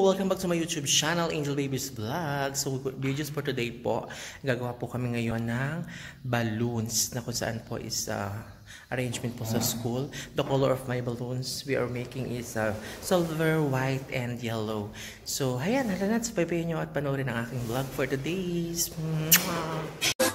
Welcome back to my YouTube channel, Angel Babies Vlog. So, videos for today po, gagawa po kami ngayon ng balloons na kung saan po is uh, arrangement po sa school. The color of my balloons we are making is uh, silver, white, and yellow. So, hayan, hala na, sabaybayin nyo at panoorin ang aking vlog for today's. Mwah!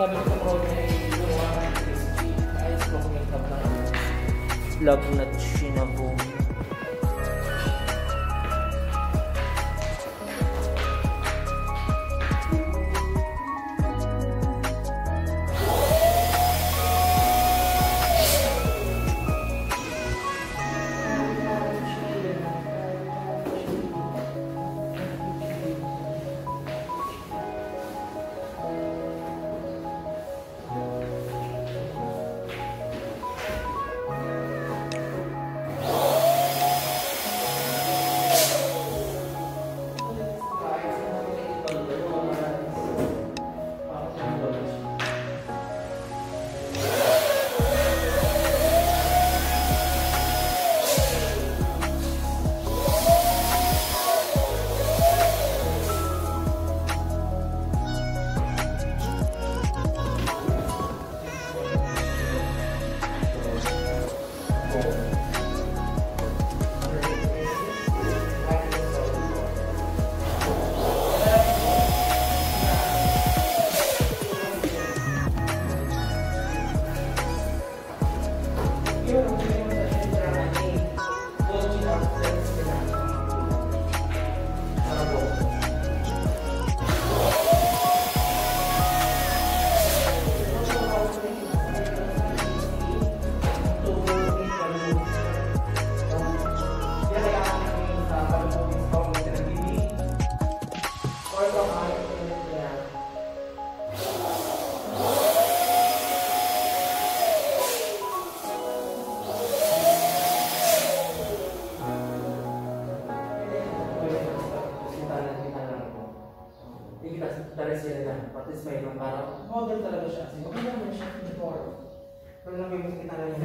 Sabi ko niya ay yung mga crispy. Ayos ko kung yung na love na chinabong. Patis may ng parang model talaga siya. Kasi maganda naman siya before. Pero nabibig kita na yun.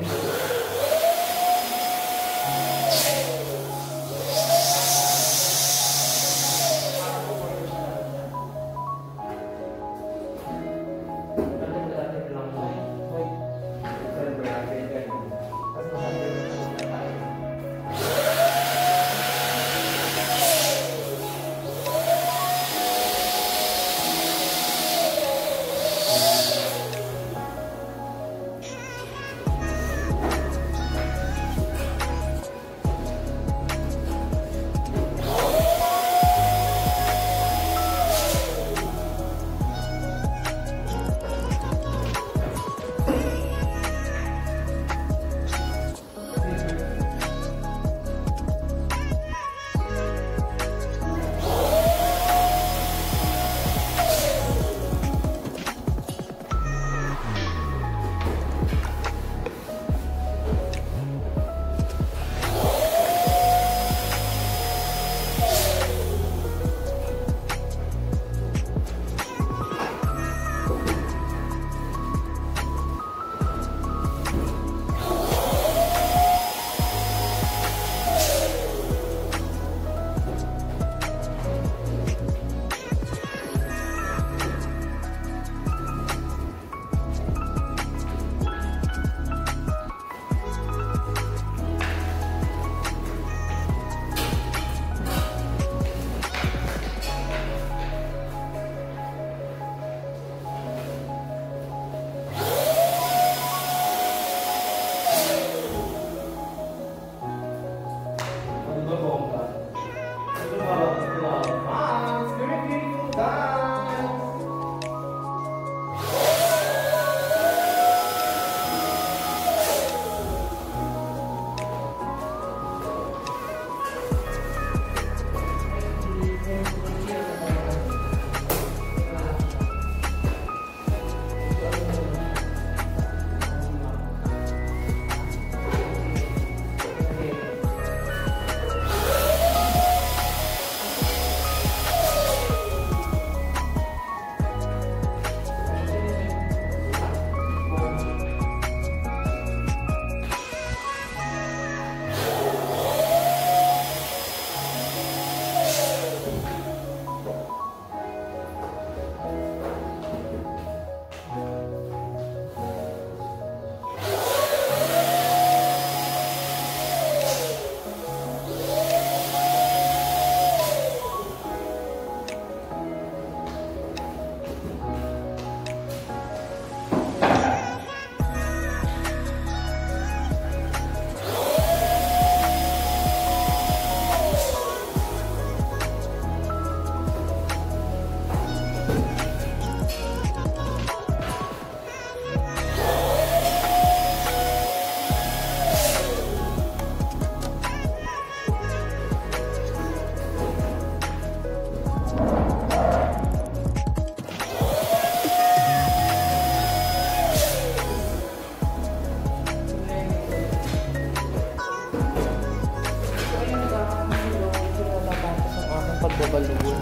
Balloon.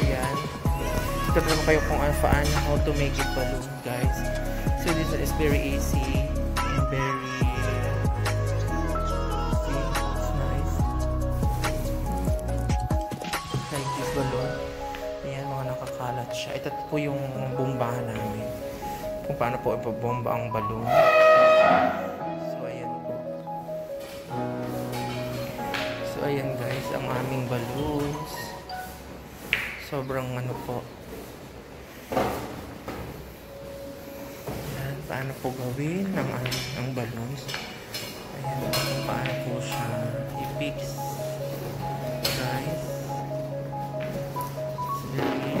Ayan. Ito naman kayo kung ano, paano how to make it balloon, guys. So, this is very easy and very nakakalat siya. Ito po yung bombahan namin. Kung paano po ipabomba ang balloon. So, ayan po. So, ayan guys, ang aming balloons. Sobrang ano po. Ayan, paano po gawin ang, ang balloons. Ayan, paano po siya i-fix. Guys. Very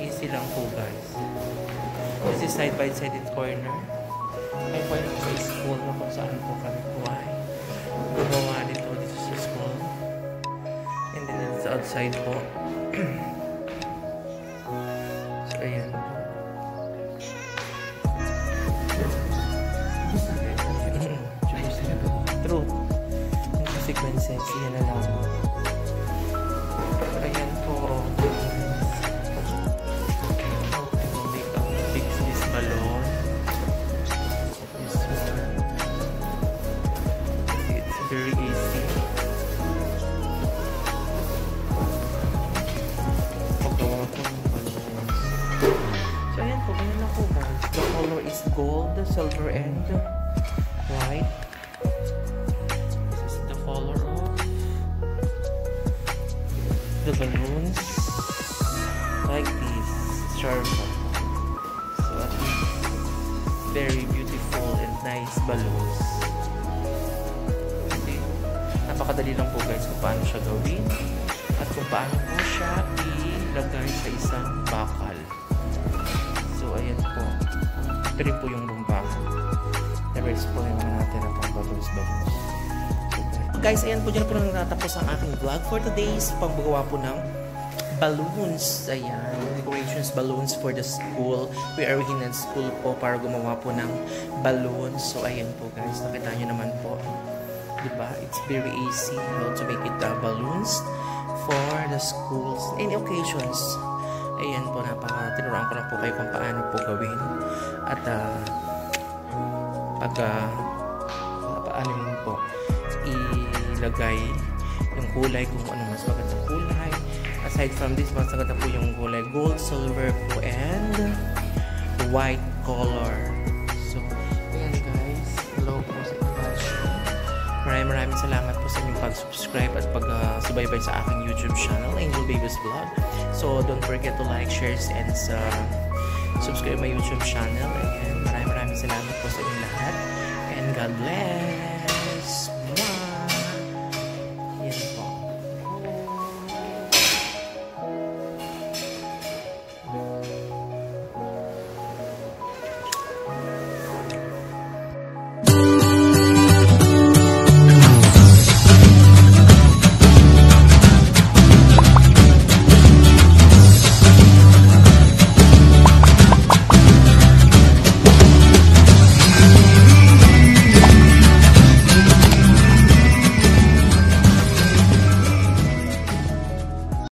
easy lang po guys. This is side by side in corner. Ay po yung sa school na kung saan po kami po ay gumawa It's outside po. so ayan. True. Yung consequences, yan na lang. Silver, and white. This is the color of the balloons. Like this. Circle. So very beautiful and nice balloons. Kasi napakadali lang po guys kung paano siya gawin at kung paano po siya ilagay sa isang bakal. So ayan po. Ito rin po yung yung mga natin na pang balloons balloons. So, guys, ayan po dyan po nang natapos ang aking vlog for today's paggawa po ng balloons. Ayan, decorations balloons for the school. We are working at school po para gumawa po ng balloons. So, ayan po guys, nakita nyo naman po. Diba? It's very easy how to make it uh, balloons for the schools any occasions. Ayan po, napaka tinuruan ko lang po kayo kung paano po gawin. At uh, pag uh, paano yun po ilagay yung kulay kung ano mas magandang kulay. Aside from this, mas maganda po yung kulay gold, silver po, and white color. So, ayan guys. Hello po sa invitation. Maraming maraming salamat po sa inyong pag-subscribe at pag-subaybay sa aking YouTube channel, Angel Babies Vlog. So, don't forget to like, share, and sa subscribe my YouTube channel. And salamat po sa inyong lahat. And God bless.